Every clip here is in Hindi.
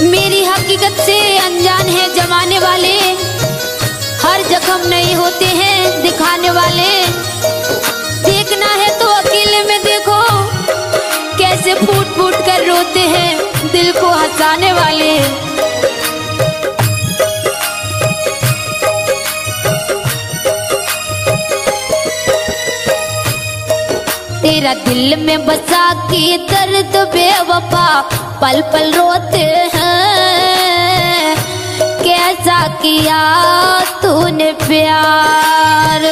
मेरी हकीकत से अनजान है जमाने वाले। हर जख्म नहीं होते हैं दिखाने वाले। देखना है तो अकेले में देखो, कैसे फूट फूट कर रोते हैं दिल को हंसाने वाले। तेरा दिल में बसा के दर्द बेवफा पल पल रोते किया तूने प्यार।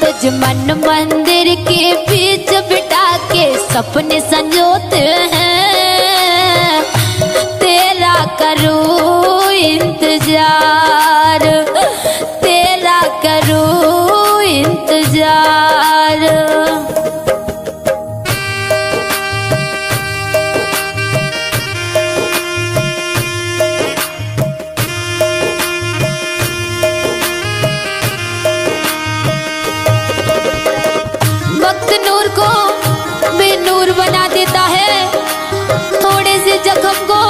तुझ मन मंदिर के बीच बिठा के सपने नूर को बेनूर बना देता है। थोड़े से जख्म को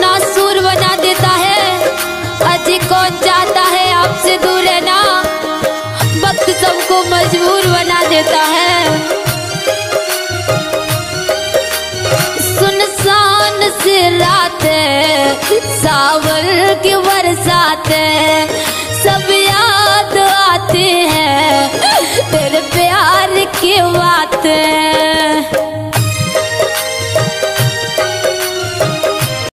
नासूर बना देता है। अजी कौन चाहता है आपसे दूर रहना? वक्त सबको मजबूर बना देता है। सुनसान से रात है सावर की बरसात है